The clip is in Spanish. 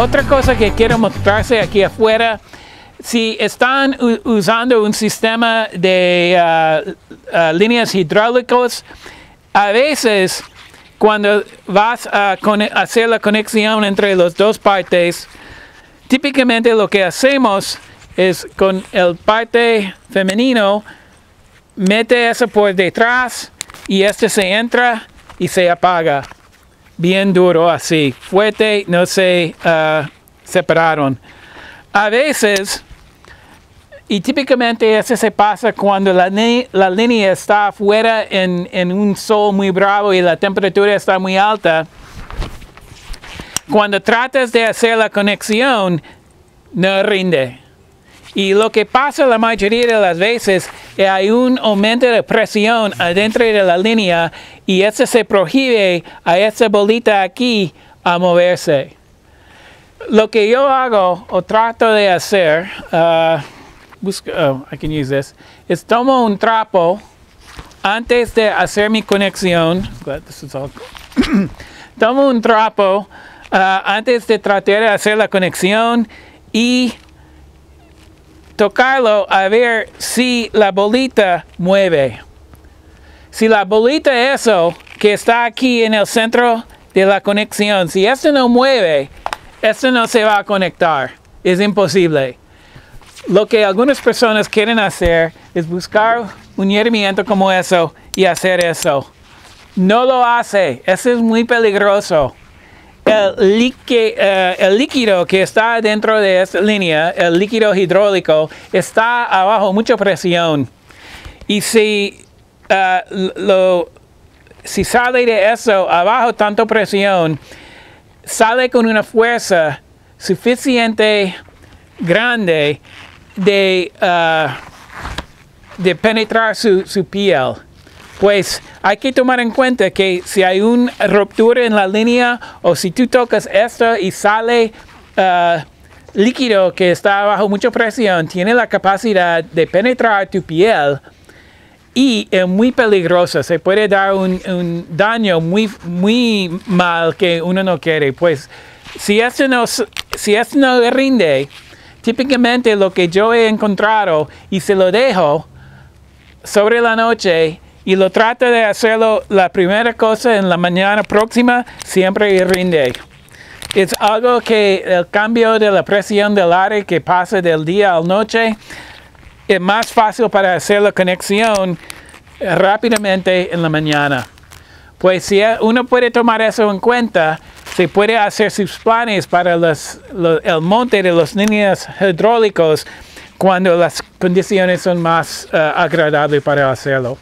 Otra cosa que quiero mostrarse aquí afuera, si están usando un sistema de uh, uh, líneas hidráulicas, a veces cuando vas a hacer la conexión entre las dos partes, típicamente lo que hacemos es con el parte femenino, mete eso por detrás y este se entra y se apaga. Bien duro así, fuerte, no se uh, separaron. A veces y típicamente eso se pasa cuando la, la línea está afuera en, en, un sol muy bravo y la temperatura está muy alta. Cuando tratas de hacer la conexión, no rinde. Y lo que pasa la mayoría de las veces es que hay un aumento de presión adentro de la línea y eso se prohíbe a esa bolita aquí a moverse. Lo que yo hago o trato de hacer, uh, busca, oh, I can use this, es tomo un trapo antes de hacer mi conexión. Glad this is all tomo un trapo uh, antes de tratar de hacer la conexión y tocarlo a ver si la bolita mueve. Si la bolita eso que está aquí en el centro de la conexión, si esto no mueve, esto no se va a conectar. Es imposible. Lo que algunas personas quieren hacer es buscar un herramienta como eso y hacer eso. No lo hace, eso es muy peligroso. El, eh, el, líquido que está dentro de esta línea, el líquido hidráulico, está abajo mucha presión. Y si, eh, si sale de eso abajo tanta presión, sale con una fuerza suficiente grande de, uh, de penetrar su, su, piel. Pues hay que tomar en cuenta que si hay una ruptura en la línea o si tú tocas esto y sale uh, líquido que está bajo mucha presión, tiene la capacidad de penetrar tu piel y es muy peligroso. Se puede dar un, daño muy, muy mal que uno no quiere. Pues si esto no, si esto no rinde, Típicamente lo que yo he encontrado y se lo dejo sobre la noche y lo trato de hacerlo la primera cosa en la mañana próxima, siempre rinde. Es algo que el cambio de la presión del aire que pasa del día a la noche es más fácil para hacer la conexión rápidamente en la mañana. Pues si uno puede tomar eso en cuenta, se puede hacer sus planes para el monte de los líneas hidráulicos cuando las condiciones son más uh, agradables para hacerlo.